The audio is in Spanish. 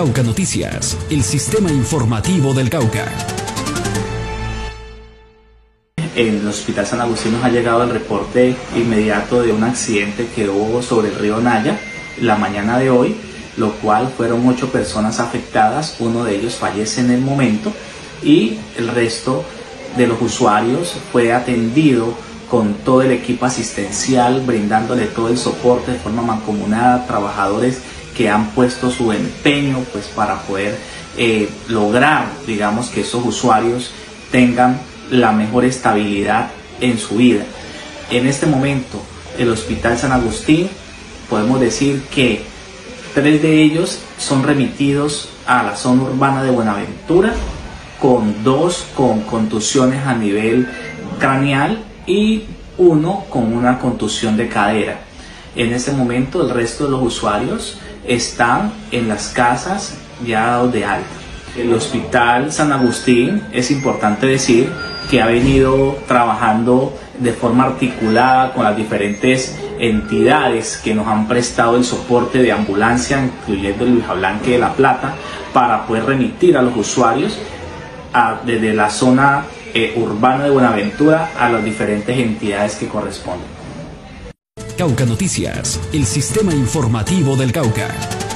Cauca Noticias, el sistema informativo del Cauca. En el Hospital San Agustín nos ha llegado el reporte inmediato de un accidente que hubo sobre el río Naya la mañana de hoy, lo cual fueron ocho personas afectadas, uno de ellos fallece en el momento y el resto de los usuarios fue atendido con todo el equipo asistencial, brindándole todo el soporte de forma mancomunada, trabajadores que han puesto su empeño pues para poder eh, lograr digamos que esos usuarios tengan la mejor estabilidad en su vida. En este momento el Hospital San Agustín podemos decir que tres de ellos son remitidos a la zona urbana de Buenaventura con dos con contusiones a nivel craneal y uno con una contusión de cadera. En este momento el resto de los usuarios están en las casas ya de alta. El Hospital San Agustín es importante decir que ha venido trabajando de forma articulada con las diferentes entidades que nos han prestado el soporte de ambulancia, incluyendo el Blanque de La Plata, para poder remitir a los usuarios desde la zona eh, urbana de Buenaventura a las diferentes entidades que corresponden. Cauca Noticias, el sistema informativo del Cauca.